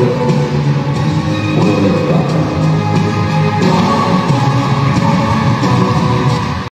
mundo.